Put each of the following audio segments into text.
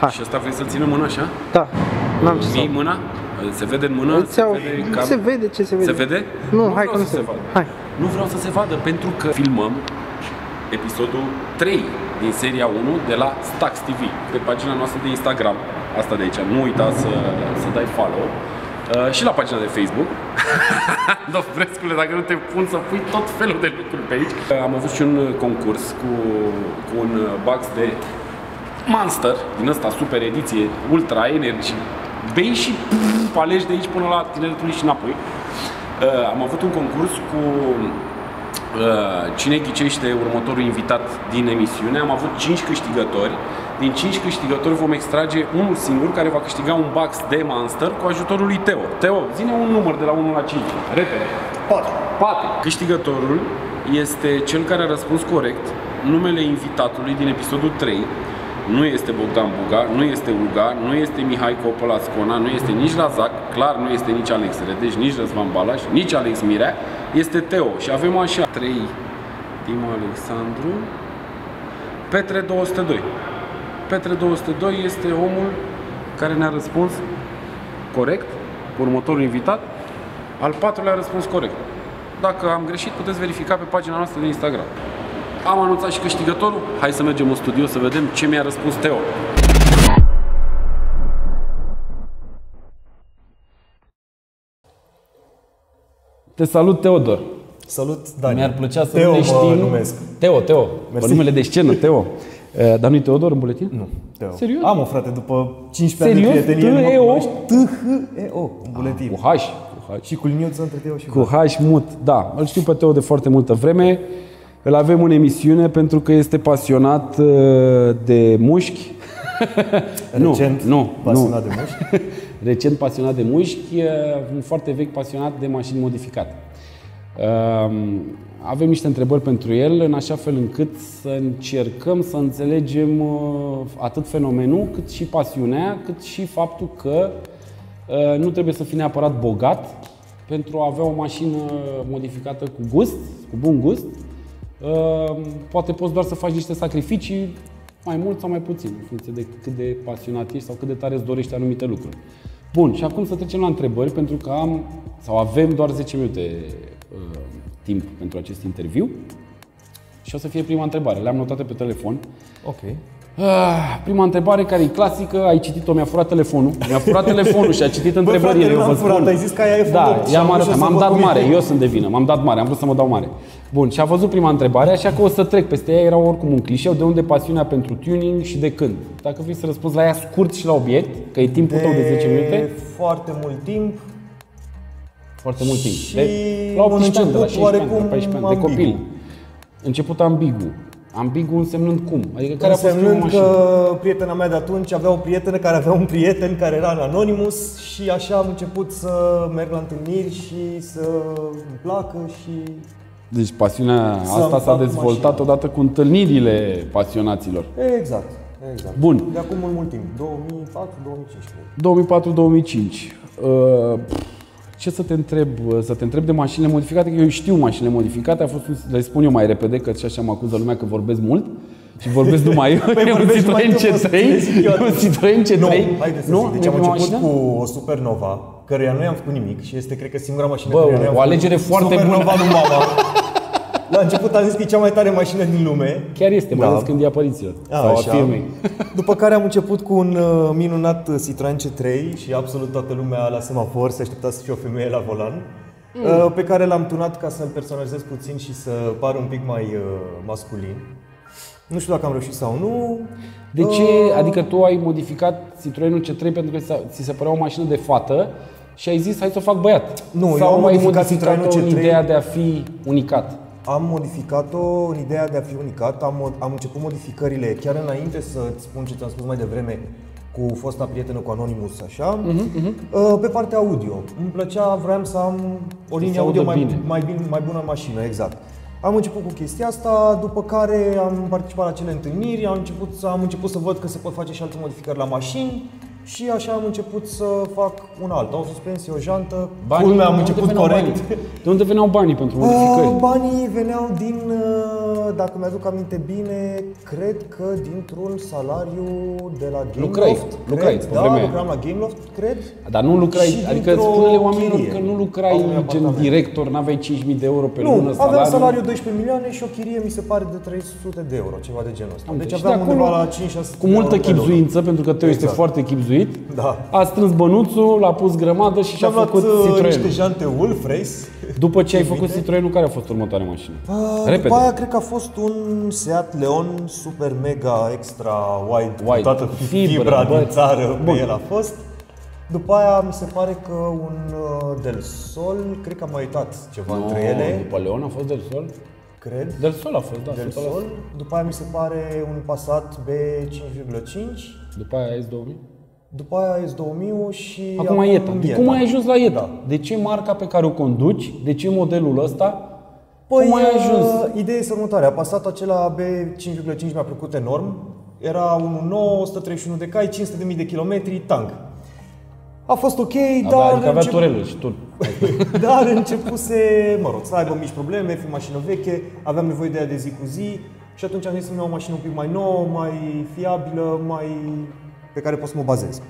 10, probă, probă. Hai. Și asta vrei să țină mâna așa? Da, n-am ce să Mii mâna? Se vede în mână? Îți iau, cam- se vede ce se vede. Se vede? Nu, hai vreau că nu să se vede. vadă. Hai. Nu vreau să se vadă pentru că filmăm episodul 3 din seria 1 de la Stax TV pe pagina noastră de Instagram. Asta de aici. Nu uita să, să dai follow. Uh, și la pagina de Facebook. da, frescule, dacă nu te pun să pui tot felul de lucruri pe aici. Uh, Am avut și un uh, concurs cu, cu un uh, box de Monster, din ăsta super ediție, Ultra Energy. Bei și pf, alegi de aici până la tineretului și înapoi. Uh, am avut un concurs cu uh, cine ghicește următorul invitat din emisiune. Am avut 5 câștigători. Din 5 câștigători vom extrage unul singur care va câștiga un box de Monster cu ajutorul lui Teo. Teo, zine un număr de la 1 la 5. Repede. 4. 4. Câștigătorul este cel care a răspuns corect numele invitatului din episodul 3. Nu este Bogdan Buga, nu este Uga, nu este Mihai Copăla Scona, nu este nici Lazac, clar nu este nici Alex Redeș, nici Răzvan Balaș, nici Alex Mirea, este Teo. Și avem așa 3 Dima Alexandru, Petre 202. Petre 202 este omul care ne-a răspuns corect, cu următorul invitat, al patrulea a răspuns corect. Dacă am greșit, puteți verifica pe pagina noastră de Instagram. Am anunțat și câștigătorul. Hai să mergem în studio să vedem ce mi-a răspuns Teo. Te salut, Teodor. Salut, Dani. Mi-ar plăcea să Teo nu ne mă știm. numesc. Teo, Teo. Pe Mersi. numele de scenă, Teo. Uh, Dar nu-i Teodor în buletin? Nu, Teo. Serios? Am o frate, după 15 Serios? ani de prietenie. nu mă T-E-O? cunoști. T-H-E-O, în buletin. Cu H. Cu H. Și cu liniuță între Teo și Cu H mut, da. Îl știu pe Teo de foarte multă vreme. Îl avem în emisiune pentru că este pasionat uh, de mușchi. Recent, nu, pasionat nu. de mușchi. Recent pasionat de mușchi, uh, un foarte vechi pasionat de mașini modificate. Um, Avem niște întrebări pentru el, în așa fel încât să încercăm să înțelegem uh, atât fenomenul, cât și pasiunea, cât și faptul că uh, nu trebuie să fii neapărat bogat pentru a avea o mașină modificată cu gust, cu bun gust. Uh, Poate poți doar să faci niște sacrificii, mai mult sau mai puțin, în funcție de cât de pasionat ești sau cât de tare îți dorești anumite lucruri. Bun, și acum să trecem la întrebări, pentru că am, sau avem doar 10 minute uh, timp pentru acest interviu. Și o să fie prima întrebare. Le-am notate pe telefon. Ok. Ah, prima întrebare care e clasică, ai citit-o, mi-a furat telefonul. Mi-a furat telefonul și a citit întrebările. frate, nu eu vă l-am furat, spun. ai zis că aia e Da, făcut și i-am am vrut arătat, să m-am văd dat cum e. mare, eu sunt de vină, m-am dat mare, am vrut să mă dau mare. Bun, și a văzut prima întrebare, așa că o să trec peste ea, era oricum un clișeu, de unde pasiunea pentru tuning și de când? Dacă vrei să răspunzi la ea scurt și la obiect, că e timpul tău de 10 minute, foarte mult timp. foarte mult timp. Și De, la un 18 ani, de la început 16 ani, de la oarecum 14 ani, de ambigu. copil. Început ambigu. Ambigu însemnând cum? Adică care a fost prima Însemnând mașină? că prietena mea de atunci avea o prietenă care avea un prieten care era în Anonymous și așa am început să merg la întâlniri și să îmi placă și Deci pasiunea Să asta îmi s-a fac dezvoltat mașina. odată cu întâlnirile pasionaților. Exact, exact. Bun. De acum mult, mult timp, 2004-2015. 2004-2005. Uh, Ce să te întreb? Să te întreb de mașinile modificate, că eu știu mașinile modificate, a fost, un- le spun eu mai repede, că și așa mă acuză lumea că vorbesc mult și vorbesc numai eu. Păi e un vorbești mai Citroen tu, poți să C3, ți zic eu e un atunci. Citroen C3. Nu, haideți să nu? zic. Deci Nu-i am prima început mașină? cu o Supernova, căreia nu i-am făcut nimic și este, cred că, singura mașină Bă, căreia nu i-am o făcut alegere foarte Supernova bună. lui mama. La început am zis că e cea mai tare mașină din lume. Chiar este, mai Da. ales când e apariția. A, sau a așa. firmei. După care am început cu un uh, minunat Citroen C3 și absolut toată lumea la semafor se aștepta să fie o femeie la volan. Mm. Pe care l-am tunat ca să-l personalizez puțin și să pară un pic mai uh, masculin. Nu știu dacă am reușit sau nu. De ce? Uh, Adică tu ai modificat Citroenul C3 pentru că ți- ți se părea o mașină de fată și ai zis hai să o fac băiat. Nu, eu Sau am ai modificat modificat Citroenul în C3. ideea de a fi unicat. Am modificat-o în ideea de a fi unicat. Am, mod- am început modificările chiar înainte să-ți spun ce ți-am spus mai devreme cu fosta prietenă cu Anonymous, așa. Uh, Pe partea audio. Îmi plăcea, vreau să am o linie se audio audă mai, bine. mai, bine, mai bună în mașină, exact. Am început cu chestia asta, după care am participat la acele întâlniri, am început, să, am început să văd că se pot face și alte modificări la mașini și așa am început să fac un alt, o suspensie, o jantă. Culmea am de unde început veneau corect. Banii? De unde veneau banii pentru modificări? Uh, banii veneau din uh, dacă mi-aduc aminte bine, cred că dintr-un salariu de la Gameloft. Lucrai, cred, lucrai pe da, vremea aia. lucram la Gameloft, cred. Dar nu lucrai, Și adică dintr-o spune-le oamenilor chirie că nu a lucrai unui gen apartament. director, n-aveai 5.000 de euro pe Nu, lună aveam salariu. salariu 12 milioane și o chirie mi se pare de 300 de euro, ceva de genul ăsta. Am Deci deci aveam de acolo, undeva la 5-6 Cu multă chipzuință, pentru că Teo este Exact. foarte chipzuit, Da. a strâns bănuțul, l-a pus grămadă și Și și-a am luat făcut uh, niște Citroen. jante Wolf Race. După ce ai Ții făcut minte? Citroenul, care a fost următoarea mașină? Uh, Repede. După aia cred că a fost un Seat Leon super mega extra wide, Wide. cu toată Fibră, fibra bă. din țară Bun. pe el a fost. După aia mi se pare că un uh, Del Sol, cred că am mai uitat ceva Nu, între ele, După Leon a fost Del Sol? cred. Del Sol a fost, da, Del 100%. Sol. După aia mi se pare un Passat B5,5. După aia S2000? După aia S2000 și Acum Ieta. De cum ai ajuns la Ieta? Da. De ce marca pe care o conduci? De ce modelul ăsta? Păi, cum ai ajuns? uh, Ideea este următoarea. Passatul acela B5,5 mi-a plăcut enorm. Era un 9, 131 de cai, 500.000 de kilometri, tank. A fost ok, Avea, dar, adică avea încep- turelul și tu. dar începuse, mă rog, să aibă mici probleme, fi mașină veche, aveam nevoie de ea de zi cu zi și atunci am zis să-mi iau o mașină un pic mai nouă, mai fiabilă, mai pe care pot să mă bazez.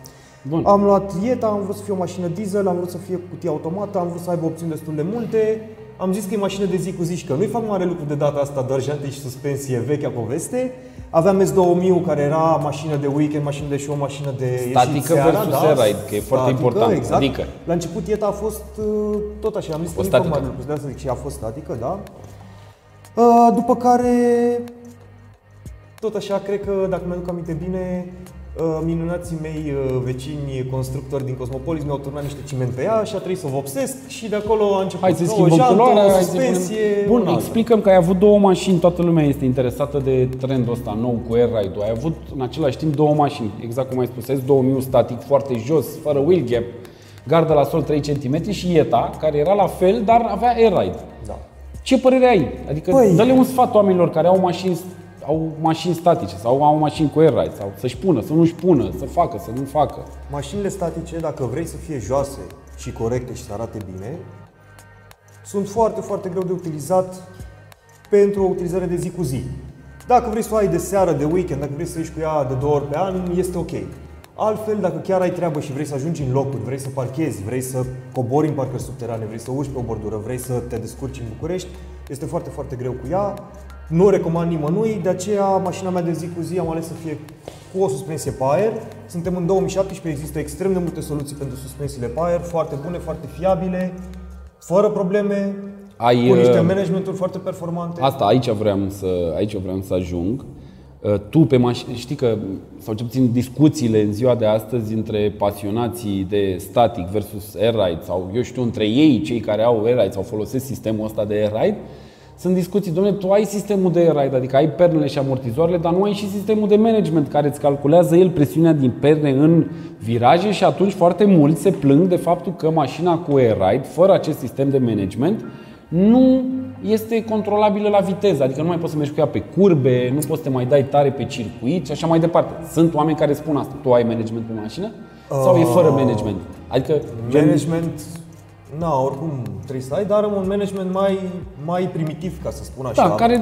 Bun. Am luat Ieta, am vrut să fie o mașină diesel, am vrut să fie cu cutie automată, am vrut să aibă opțiuni destul de multe. Am zis că e mașină de zi cu zi și că nu-i fac mare lucru de data asta, doar jante și suspensie, vechea poveste. Aveam S2000 care era mașină de weekend, mașină de show, mașină de ieșit Statică seara, versus da, air-ride, că e foarte important, Exact. adică. La început Ieta a fost uh, tot așa, am zis că fost nu-i fac statică. mare lucru, de asta zic și a fost statică, da. Uh, după care tot așa, cred că, dacă mi-aduc aminte bine, uh, minunații mei uh, vecini constructori din Cosmopolis mi-au turnat niște ciment pe ea și a trebuit să o vopsesc și de acolo a început Hai să nouă schimbăm jantă, culoarea, o hai să suspensie, punem... Bun, una alta. explicăm că ai avut două mașini, toată lumea este interesată de trendul ăsta nou cu Air Ride-ul. Ai avut în același timp două mașini, exact cum ai spus, S2000 static, foarte jos, fără wheel gap, gardă la sol 3 cm și Ieta, care era la fel, dar avea Air Ride. Da. Ce părere ai? Adică Păi- dă-le un sfat oamenilor care au mașini au mașini statice sau au mașini cu air ride sau să-și pună, să nu-și pună, să facă, să nu facă. Mașinile statice, dacă vrei să fie joase și corecte și să arate bine, sunt foarte, foarte greu de utilizat pentru o utilizare de zi cu zi. Dacă vrei să o ai de seară, de weekend, dacă vrei să ieși cu ea de două ori pe an, este ok. Altfel, dacă chiar ai treabă și vrei să ajungi în locuri, vrei să parchezi, vrei să cobori în parcări subterane, vrei să urci pe o bordură, vrei să te descurci în București, este foarte, foarte greu cu ea. Nu o recomand nimănui, de aceea mașina mea de zi cu zi am ales să fie cu o suspensie pe aer. Suntem în 2017, există extrem de multe soluții pentru suspensiile pe aer, foarte bune, foarte fiabile, fără probleme, Ai, cu niște uh, managementuri foarte performante. Asta, aici vreau să, aici vreau să ajung. Uh, Tu pe mașină, știi că, sau ce puțin discuțiile în ziua de astăzi între pasionații de static versus air ride sau eu știu între ei, cei care au air ride sau folosesc sistemul ăsta de air ride, sunt discuții, domnule, tu ai sistemul de air ride, adică ai pernele și amortizoarele, dar nu ai și sistemul de management care îți calculează el presiunea din perne în viraje și atunci foarte mulți se plâng de faptul că mașina cu air ride, fără acest sistem de management, nu este controlabilă la viteză, adică nu mai poți să mergi cu ea pe curbe, nu poți să te mai dai tare pe circuit și așa mai departe. Sunt oameni care spun asta. Tu ai management pe mașină? Sau e fără management? Adică gen- Management, na, oricum trebuie să ai, dar am un management mai, mai primitiv, ca să spun așa. Da, care,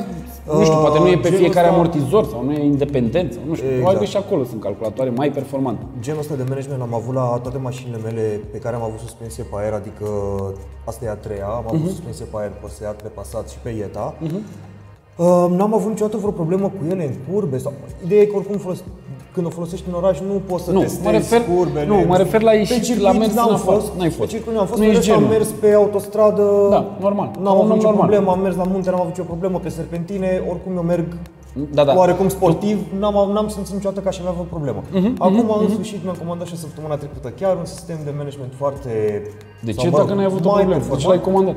nu știu, poate nu e pe Genul fiecare ăsta- amortizor sau nu e independent sau nu știu, Exact. probabil și acolo sunt calculatoare mai performante. Genul ăsta de management am avut la toate mașinile mele pe care am avut suspensie pe aer, adică asta e a treia, am avut suspensie pe aer pe Seat, pe Passat și pe Ieta. Uh, n-am avut niciodată vreo problemă cu ele în curbe sau... Ideea e că oricum folos... când o folosești în oraș nu poți să Nu, testezi mă refer, curbele. nu, mă refer la Pe ieșit, circuit la mers n-am în afară. fost, N-ai fost. Pe circuit nu am fost, nu nu ești am genul. mers pe autostradă. Da, normal. N-am Ca un avut om nicio normal. problemă, am mers la munte, n-am avut nicio problemă pe serpentine, oricum eu merg Da, da. oarecum sportiv, n-am, n-am simțit niciodată că aș avea vreo problemă. Mhm, Acum, în sfârșit, mi-am comandat și săptămâna trecută chiar un sistem de management foarte... De sau, ce mă rog, dacă n-ai avut o mai problemă? De ce performant. l-ai comandat?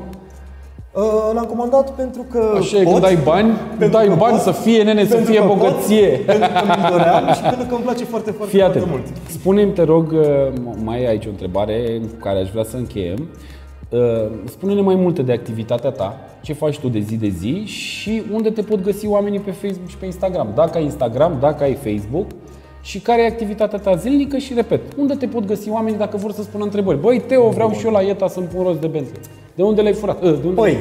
Uh, L-am comandat pentru că Așa e, pot, când dai bani, pentru dai că bani pot, să fie nene, să pentru fie că pot, bogăție. pentru că mi doream și pentru că îmi place foarte, foarte, Fii foarte atent. mult. Spune-mi, te rog, uh, mai e aici o întrebare cu care aș vrea să încheiem. Uh, Spune-ne mai multe de activitatea ta, ce faci tu de zi de zi și unde te pot găsi oamenii pe Facebook și pe Instagram. Dacă ai Instagram, dacă ai Facebook și care e activitatea ta zilnică și, repet, unde te pot găsi oamenii dacă vor să spună întrebări. Băi, Teo, vreau și eu la IETA să-mi pun rost de Bentley. De unde l-ai furat? Uh, De unde Păi,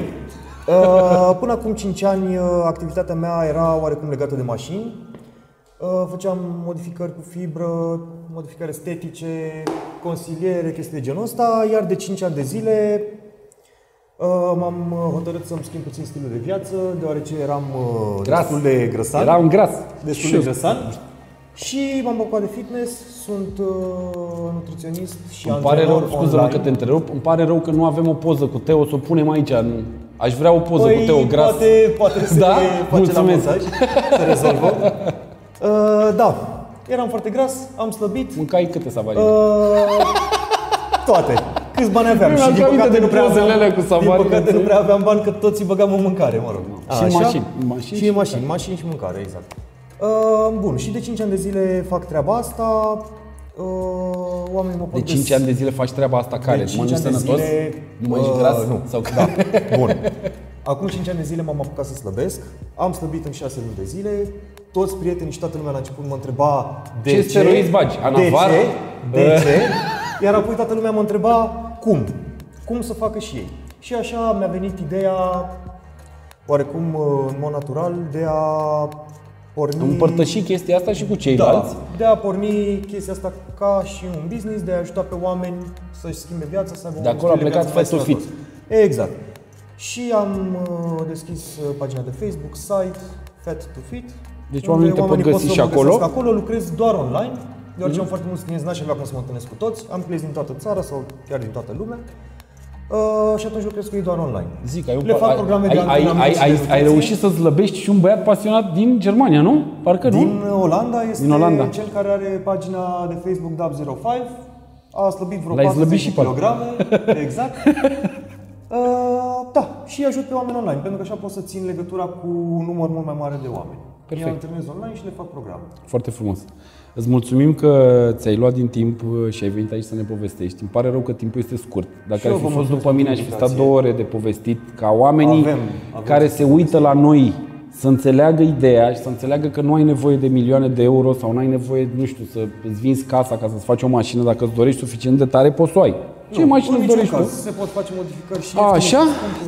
Uh, Până acum 5 ani, uh, activitatea mea era oarecum legată de mașini. Uh, Făceam modificări cu fibră, modificări estetice, consiliere, chestii de genul ăsta, iar de 5 ani de zile uh, m-am uh, hotărât să-mi schimb puțin stilul de viață, deoarece eram uh, Gras. destul de grăsan. Eram gras. destul Și de eu. grăsan. Și m-am ocupat de fitness, sunt uh, nutriționist și Îmi pare rău, antrenor scuză-mă online. că te întrerup, îmi pare rău că nu avem o poză cu Teo, să o punem aici. Nu- Aș vrea o poză cu Teo gras. Poate, poate se Da? face Mulțumesc. la montaj, să rezolvăm. Uh, da, eram foarte gras, am slăbit. Mâncai câte savarine? Uh, toate. Câți bani aveam? Mi-am și din aminte păcate, de nu prea pozele aveam, alea cu din savarine, păcate nu înțeleg. prea aveam bani, că toți îi băgam în mâncare, mă rog. Și Așa? mașini, mașini și și- mașini, mașini și mâncare, exact. Uh, bun, și de 5 ani de zile fac treaba asta. Uh, oamenii mă pot De 5 găsi- ani de zile faci treaba asta care? de cinci Mănânci ani de sănătos? zile, Mănânci uh, gras? Nu. Sau Da. Bun. Acum 5 ani de zile m-am apucat să slăbesc. Am slăbit în 6 luni de zile. Toți prietenii și toată lumea la început mă întreba de Ce ce, steroizi bagi? Anavar? De ce? De Uh. ce? Iar apoi toată lumea mă întreba cum? Cum să facă și ei? Și așa mi-a venit ideea, oarecum în mod natural, de a porni... Împărtăși chestia asta și cu ceilalți. Da, de a porni chestia asta ca și un business, de a ajuta pe oameni să-și schimbe viața, să aibă De un acolo a stil de plecat viață mai Fat to sănătos. Exact. Și am uh, deschis uh, pagina de Facebook, site, Fat to Fit. Deci unde oamenii te pot oamenii găsi să și mă acolo? găsesc acolo lucrez doar online, deoarece am foarte mulți clienți, n-aș avea cum să mă întâlnesc cu toți. Am clienți din toată țara sau chiar din toată lumea. Uh, și atunci lucrez cu ei doar online. Zic, ai, un Le pa- fac ai, programe de ai, ai, antrenament ai, și de ai, ai nutriție. reușit să slăbești și un băiat pasionat din Germania, nu? Parcă nu? Din Olanda este Din Olanda. cel care are pagina de Facebook DAB05. A slăbit vreo L-ai 40 slăbit și pe ăla. kg. Exact. Uh, da, și ajut pe oameni online, pentru că așa pot să țin legătura cu un număr mult mai mare de oameni. Perfect. Eu antrenez online și le fac programe. Foarte frumos. Îți mulțumim că ți-ai luat din timp uh, și ai venit aici să ne povestești. Îmi pare rău că timpul este scurt. Dacă Și ar eu fi vă fost mulțumesc după mine, aș pentru fi stat invitație. două ore de povestit ca oamenii Avem- avem care ce se uită la noi să înțeleagă ideea și să înțeleagă că nu ai nevoie de milioane de euro sau nu ai nevoie, nu știu, să îți vinzi casa ca să-ți faci o mașină. Dacă îți dorești suficient de tare, poți să o ai. Ce mașină în îți niciun dorești caz, tu? Se pot face modificări și Așa?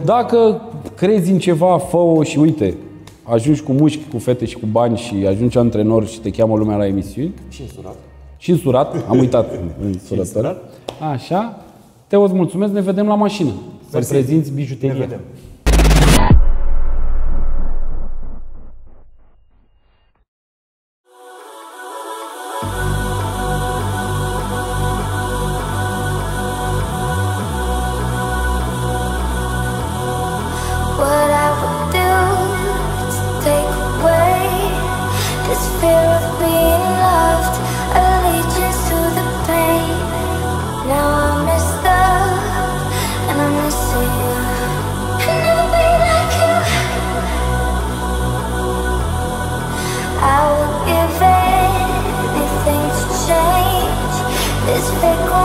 Dacă crezi în ceva, fă-o și uite, ajungi cu mușchi, cu fete și cu bani și ajungi antrenor și te cheamă lumea la emisiuni. și însurat. Și însurat, am uitat în surător. Așa. Teo, îți mulțumesc, ne vedem la mașină. Să-mi Mersi. prezinți Ne bijuteria. vedem. It's fickle.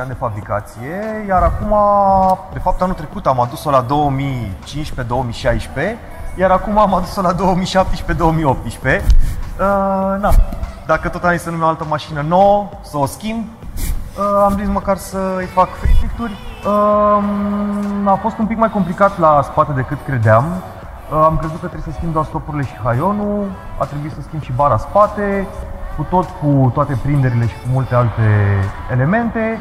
Ani de fabricație, iar acum, de fapt anul trecut am adus-o la 2015-2016, iar acum am adus-o la 2017-2018. Uh, na, dacă tot am zis să nu o altă mașină nouă, să o schimb, uh, am zis măcar să îi fac facelift-uri. Uh, a fost un pic mai complicat la spate decât credeam. Uh, am crezut că trebuie să schimb doar stopurile și haionul, a trebuit să schimb și bara spate, cu tot cu toate prinderile și cu multe alte elemente.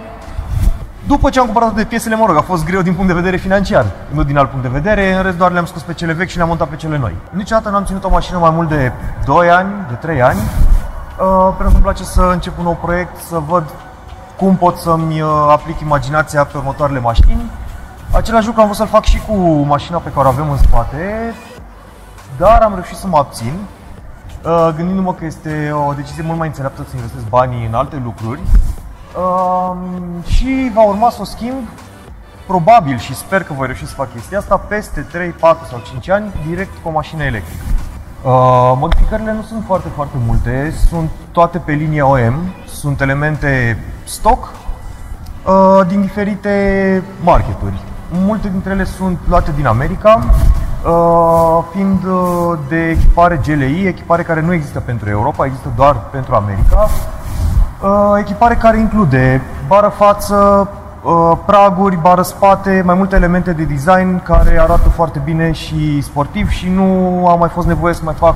După ce am cumpărat de piesele, mă rog, a fost greu din punct de vedere financiar, nu din alt punct de vedere, în rest doar le-am scos pe cele vechi și le-am montat pe cele noi. Niciodată n-am ținut o mașină mai mult de 2 ani, de 3 ani, uh, pentru că îmi place să încep un nou proiect, să văd cum pot să-mi uh, aplic imaginația pe următoarele mașini. Același lucru am vrut să-l fac și cu mașina pe care o avem în spate, dar am reușit să mă abțin, uh, gândindu-mă că este o decizie mult mai înțeleaptă să investesc banii în alte lucruri uh, și va urma să o schimb probabil și sper că voi reuși să fac chestia asta peste 3, 4 sau 5 ani direct cu o mașină electrică. Uh, modificările nu sunt foarte, foarte multe, sunt toate pe linie OM, sunt elemente stock uh, din diferite marketuri. Multe dintre ele sunt luate din America, uh, fiind uh, de echipare GLI, echipare care nu există pentru Europa, există doar pentru America. Uh, echipare care include bară față, uh, praguri, bară spate, mai multe elemente de design care arată foarte bine și sportiv și nu am mai fost nevoie să mai fac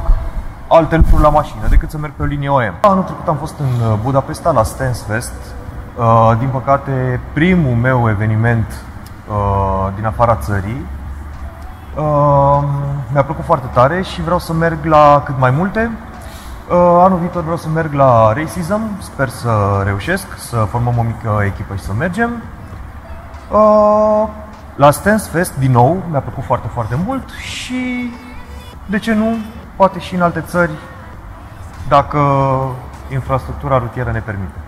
alte lucruri la mașină decât să merg pe o linie OM. Anul trecut am fost în uh, Budapesta la Stance Fest. Uh, din păcate, primul meu eveniment uh, din afara țării. Uh, mi-a plăcut foarte tare și vreau să merg la cât mai multe. Uh, anul viitor vreau să merg la Racism, sper să reușesc, să formăm o mică echipă și să mergem. Uh, la Stance Fest, din nou, mi-a plăcut foarte, foarte mult și, de ce nu, poate și în alte țări, dacă infrastructura rutieră ne permite.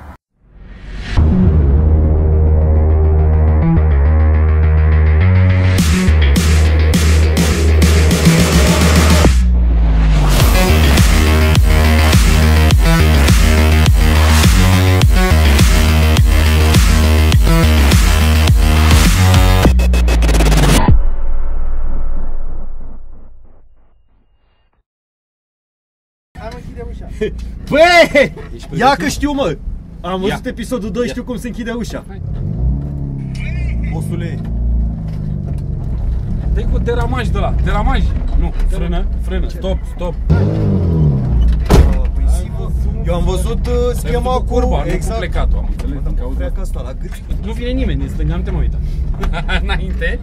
Ia că știu, mă! Am văzut episodul 2, știu cum se închide ușa. Bosule, Dă-i cu deramaj de la, deramaj. Nu, frână, frână, stop, stop. eu am văzut uh, schema Ai făcut cu... curba, nu cu exact. plecatul, am înțeles din cauza Pleacă asta la gât. Nu vine nimeni din stânga, nu te mă uita. Înainte,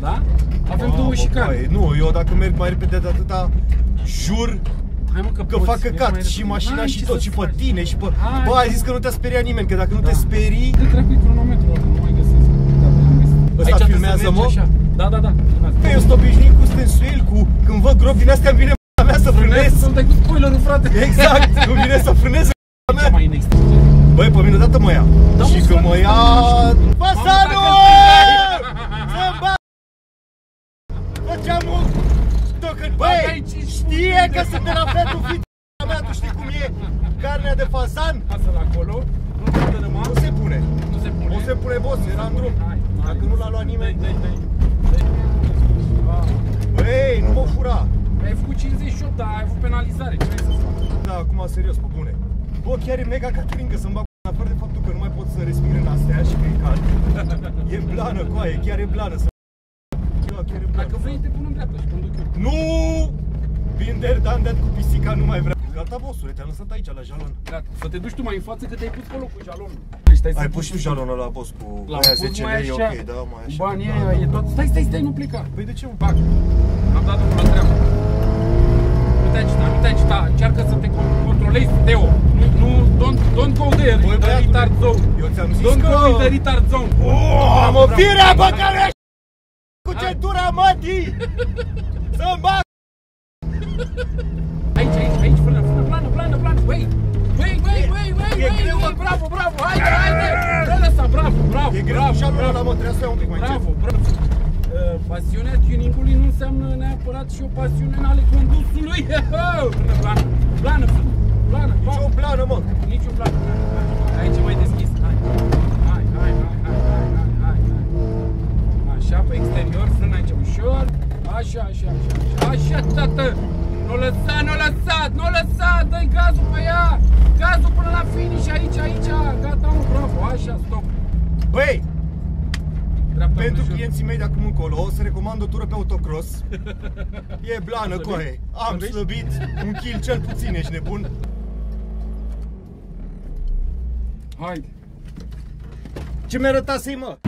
da? Avem Mamă, două șicane. băi, Nu, eu dacă merg mai repede de atâta, jur Hai mă că, că poți, fac mergi căcat mai și repede. mașina N-ai și ce tot, să și pe faci. tine și pe... Hai. Bă, ai zis că nu te-a speriat nimeni, că dacă nu Da. te sperii... Dă dracu cronometru, nu mai găsesc. Ăsta Aici trebuie filmează, să mergi mă? așa. Da, da, da. filmează. Băi, eu sunt obișnuit cu stensuil, cu... Când văd gropi din astea, îmi vine p***a mea să frânez. Să-mi dai cu spoilerul, frate. Exact, îmi vine să frânez Cea mea. mai inextinge. Băi, pe mine odată mă ia. Da, și mă, când stai, mă stai, ia... stai. Fasanu! Mamă, Să-mi bag! Făceam un... Tocând, băi, aici ești știe că sunt de la fetul fița mea, tu știi cum e? Carnea de fazan Lasă-l acolo. Nu te dărâma. nu se pune. Nu se pune. Nu se pune, boss, era în drum. Hai, hai. Dacă nu l-a luat nimeni. Dai, dai, dai. dai. Băi, nu mă fura. Ai făcut 58, dar ai avut penalizare. Ce vrei să fac? Da, acum serios, pe bune. Bă, chiar e mega Catering că să-mi bag în afară de faptul că nu mai pot să respir în astea și că e cald. E blană, coaie, chiar e blană. Să... Eu, chiar e blană. Dacă vrei, te pun în dreapta și conduc eu. Nu! Binder dandat cu pisica nu mai vrea. Gata, bossule, te-am lăsat aici la jalon. Gata. Să te duci tu mai în față că te-ai pus pe loc cu jalonul. Stai să Ai pui pus și jalonul la boss cu L-am aia pus 10 mai lei, așa. ok, da, mai așa. Banii da, aia, da. e tot. Stai, stai, stai, nu pleca. Păi de ce, mă? Fac. Am dat drumul la treabă. Nu te agita, nu te agita. Încearcă să te con- controlezi, Teo. Nu, nu, don't, don't go there, Băi, in the băiatule, retard zone. eu ți-am zis Don't că- go in the retard zone. Mamă, firea, bă, care ești cu centura mătii! Să-mi bag! Aici, aici, aici, frână, frână, plană, plană, plană, băi! Băi, băi, băi, băi, E băi, greu, băi, mă. bravo, bravo, haide, haide! Dă lăsa, bravo, bravo, E greu bravo, cu jalonul bravo. ăla, mă, trebuie să iau un pic mai încet. Bravo, bravo. Uh, pasiunea tuningului nu înseamnă neapărat și o pasiune în ale condusului. Frână, plană, plană, frână, plană, Nici o plană, mă. Nici un plan. Aici e mai deschis. Hai. Hai, hai, hai, hai, hai, hai, hai, hai. Așa, pe exterior, frână aici ușor. Așa, așa, așa, așa. Așa, tată. Nu lăsa, nu lăsa, nu lăsa, dă-i gazul pe ea. Gazul până la finish, aici, aici. Gata, mă, bravo, așa, stop. Băi, Dreapta pentru împrejur. clienții mei de acum încolo, o să recomand o tură pe autocross. E blană, coaie. Am Slăbit? slăbit un kill cel puțin, ești nebun. Haide. Ce mi-arătasei, mă?